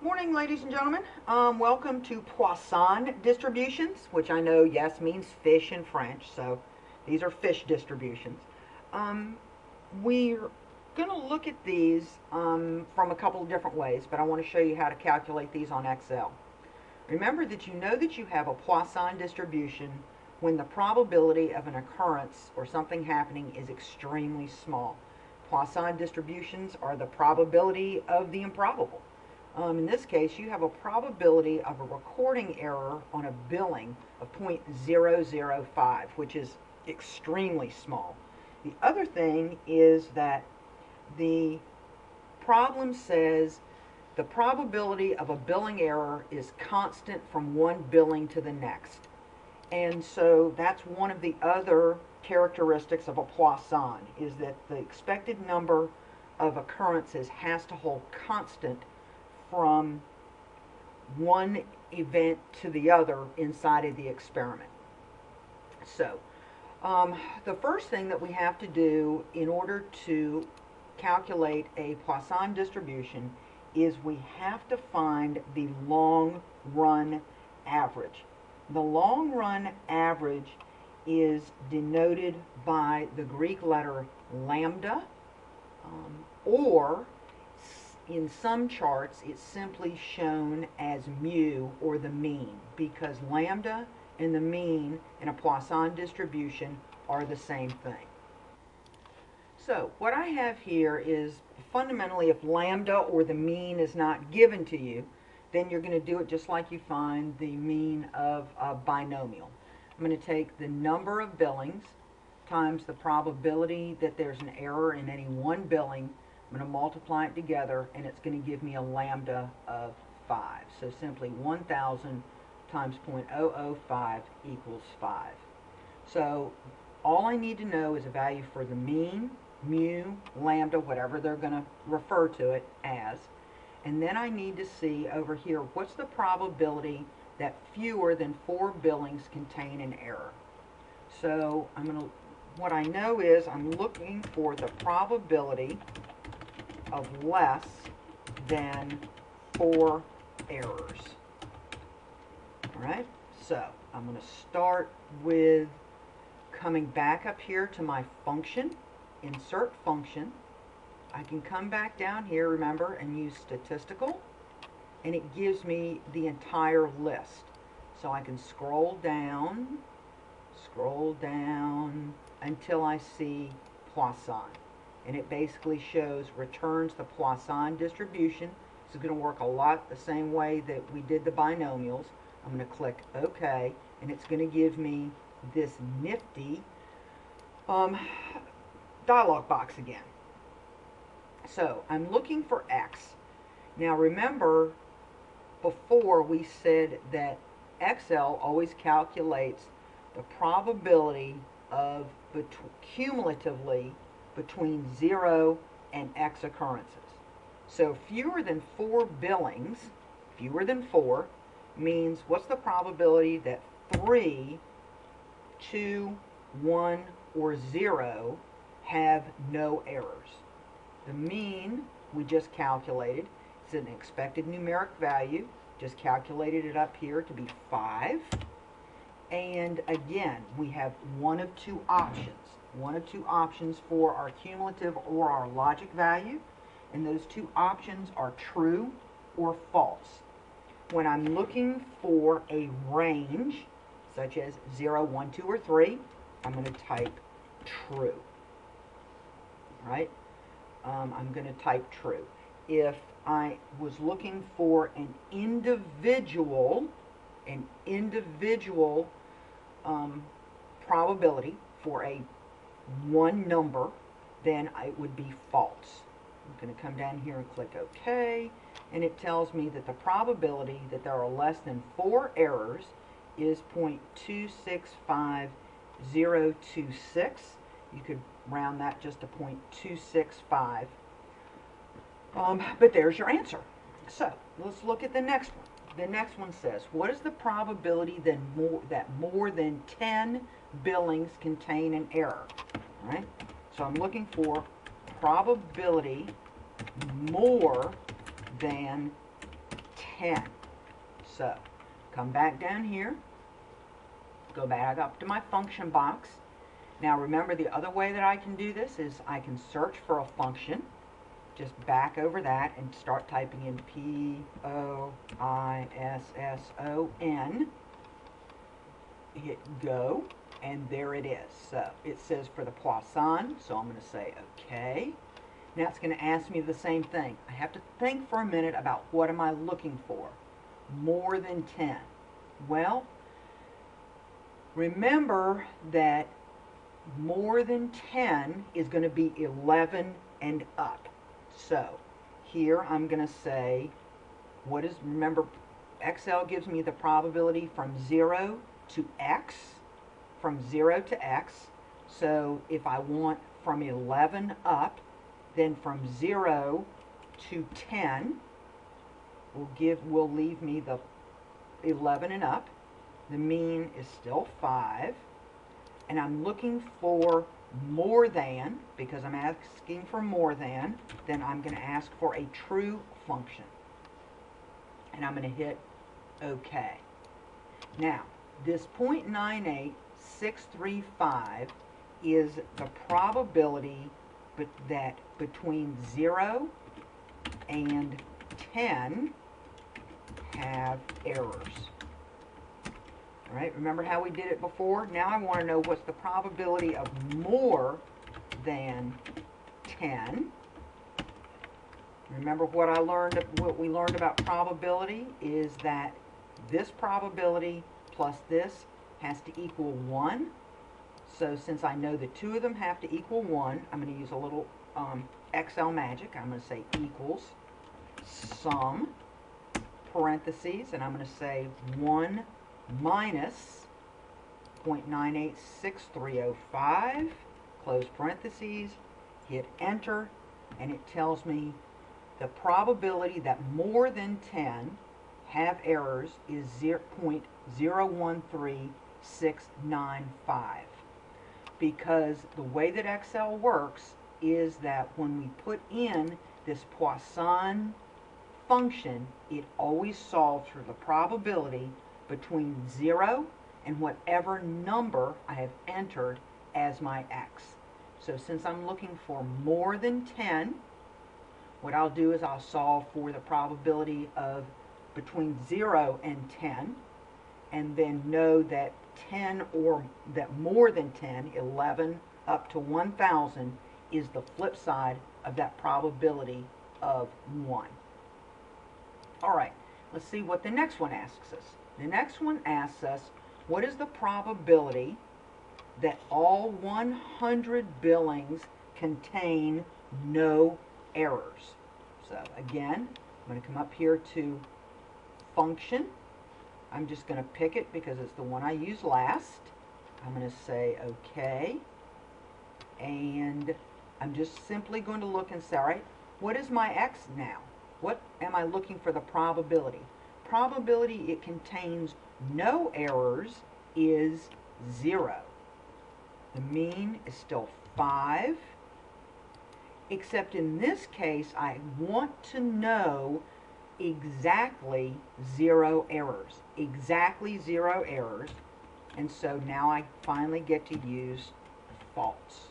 Morning, ladies and gentlemen. Um, welcome to Poisson distributions, which I know, yes, means fish in French, so these are fish distributions. Um, we're going to look at these um, from a couple of different ways, but I want to show you how to calculate these on Excel. Remember that you know that you have a Poisson distribution when the probability of an occurrence or something happening is extremely small. Poisson distributions are the probability of the improbable. Um, in this case, you have a probability of a recording error on a billing of 0.005, which is extremely small. The other thing is that the problem says the probability of a billing error is constant from one billing to the next. And so that's one of the other characteristics of a Poisson, is that the expected number of occurrences has to hold constant from one event to the other inside of the experiment. So, um, the first thing that we have to do in order to calculate a Poisson distribution is we have to find the long run average. The long run average is denoted by the Greek letter lambda, um, or in some charts it's simply shown as mu or the mean because lambda and the mean in a Poisson distribution are the same thing. So what I have here is fundamentally if lambda or the mean is not given to you, then you're going to do it just like you find the mean of a binomial. I'm going to take the number of billings times the probability that there's an error in any one billing. I'm going to multiply it together and it's going to give me a lambda of 5. So simply 1,000 times 0.005 equals 5. So all I need to know is a value for the mean, mu, lambda, whatever they're going to refer to it as. And then I need to see over here, what's the probability that fewer than four billings contain an error? So I'm going to, what I know is I'm looking for the probability of less than four errors. All right, so I'm going to start with coming back up here to my function, insert function. I can come back down here, remember, and use statistical, and it gives me the entire list. So I can scroll down, scroll down until I see Poisson. And it basically shows, returns the Poisson distribution. This is going to work a lot the same way that we did the binomials. I'm going to click OK, and it's going to give me this nifty um, dialog box again. So I'm looking for x. Now remember, before we said that Excel always calculates the probability of cumulatively between 0 and x occurrences. So fewer than 4 billings, fewer than 4, means what's the probability that three, two, one, or 0 have no errors. The mean we just calculated is an expected numeric value. Just calculated it up here to be 5. And again, we have one of two options. One of two options for our cumulative or our logic value. And those two options are true or false. When I'm looking for a range, such as 0, 1, 2, or 3, I'm going to type true. Right? Um, I'm going to type true. If I was looking for an individual, an individual um, probability for a one number, then it would be false. I'm going to come down here and click OK, and it tells me that the probability that there are less than four errors is 0.265026. You could round that just to 0.265. Um, but there's your answer. So let's look at the next one. The next one says, what is the probability that more, that more than 10 billings contain an error? Right. So I'm looking for probability more than 10. So, come back down here, go back up to my function box. Now remember the other way that I can do this is I can search for a function, just back over that and start typing in P-O-I-S-S-O-N, hit go, and there it is. So it says for the Poisson, so I'm going to say okay. Now it's going to ask me the same thing. I have to think for a minute about what am I looking for. More than 10. Well, remember that more than 10 is going to be 11 and up. So here I'm going to say, what is, remember, Excel gives me the probability from 0 to x, from 0 to x. So if I want from 11 up, then from 0 to 10 will give will leave me the 11 and up. The mean is still 5. And I'm looking for more than, because I'm asking for more than, then I'm going to ask for a true function. And I'm going to hit OK. Now, this 0.98635 is the probability that between 0 and 10 have errors. All right, remember how we did it before? Now I want to know what's the probability of more than 10. Remember what I learned, what we learned about probability is that this probability plus this has to equal 1. So since I know the two of them have to equal 1, I'm going to use a little um, Excel magic. I'm going to say equals sum parentheses, and I'm going to say 1 minus 0.986305, close parentheses, hit enter, and it tells me the probability that more than 10 have errors is 0.013695 because the way that Excel works is that when we put in this Poisson function, it always solves for the probability between 0 and whatever number I have entered as my x. So since I'm looking for more than 10, what I'll do is I'll solve for the probability of between 0 and 10, and then know that 10 or that more than 10, 11 up to 1,000 is the flip side of that probability of 1. All right, let's see what the next one asks us. The next one asks us, what is the probability that all 100 billings contain no errors? So again, I'm going to come up here to function. I'm just going to pick it because it's the one I used last. I'm going to say OK. And I'm just simply going to look and say, all right, what is my x now? What am I looking for the probability? Probability it contains no errors is 0. The mean is still 5. Except in this case, I want to know exactly zero errors. Exactly zero errors. And so now I finally get to use false.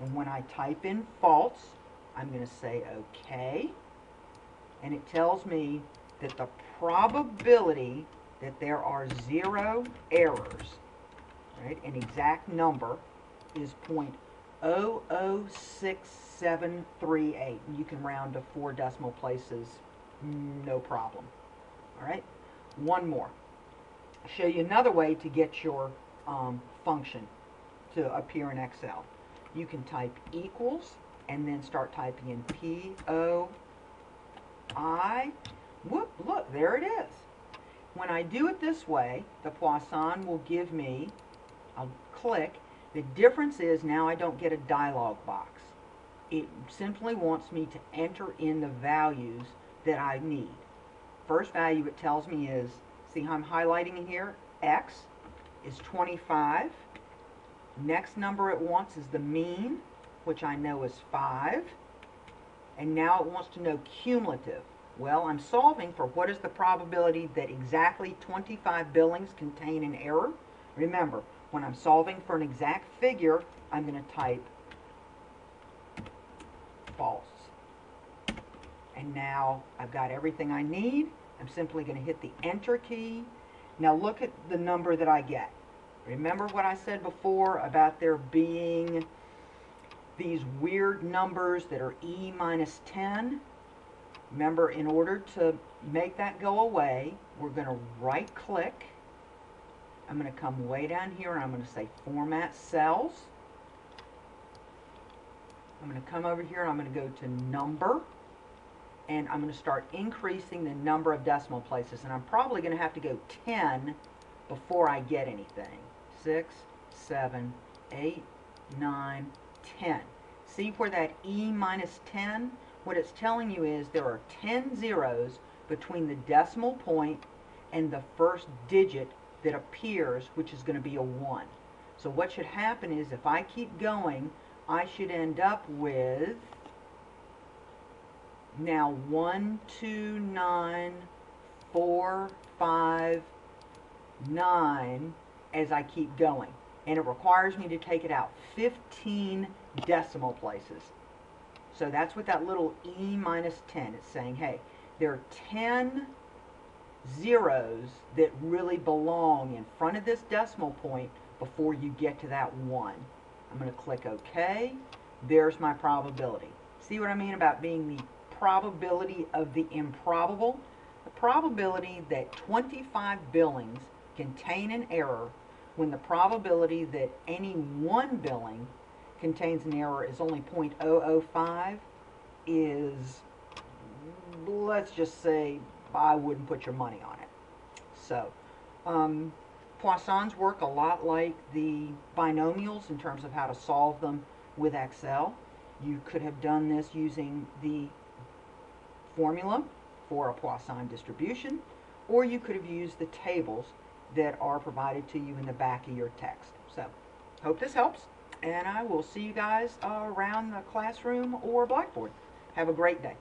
And when I type in false, I'm going to say OK. And it tells me that the probability that there are zero errors, right, an exact number, is 0.006738. You can round to four decimal places, no problem. All right, one more. Show you another way to get your um, function to appear in Excel. You can type equals and then start typing in P O I. Whoop, look, there it is. When I do it this way, the Poisson will give me, I'll click, the difference is now I don't get a dialog box. It simply wants me to enter in the values that I need. First value it tells me is, see how I'm highlighting here? X is 25. Next number it wants is the mean, which I know is 5. And now it wants to know cumulative. Well, I'm solving for what is the probability that exactly 25 billings contain an error. Remember, when I'm solving for an exact figure, I'm going to type false. And now I've got everything I need. I'm simply going to hit the enter key. Now look at the number that I get. Remember what I said before about there being these weird numbers that are e minus 10? Remember, in order to make that go away, we're going to right click. I'm going to come way down here and I'm going to say Format Cells. I'm going to come over here and I'm going to go to Number. And I'm going to start increasing the number of decimal places. And I'm probably going to have to go 10 before I get anything. 6, 7, 8, 9, 10. See where that E minus 10? What it's telling you is there are 10 zeros between the decimal point and the first digit that appears, which is going to be a 1. So what should happen is if I keep going, I should end up with now 1, 2, 9, 4, 5, 9 as I keep going. And it requires me to take it out 15 decimal places. So that's what that little e minus 10 is saying. Hey, there are 10 zeros that really belong in front of this decimal point before you get to that 1. I'm going to click OK. There's my probability. See what I mean about being the probability of the improbable? The probability that 25 billings contain an error when the probability that any one billing contains an error is only 0.005 is, let's just say, I wouldn't put your money on it. So, um, Poissons work a lot like the binomials in terms of how to solve them with Excel. You could have done this using the formula for a Poisson distribution, or you could have used the tables that are provided to you in the back of your text. So, hope this helps, and I will see you guys uh, around the classroom or Blackboard. Have a great day.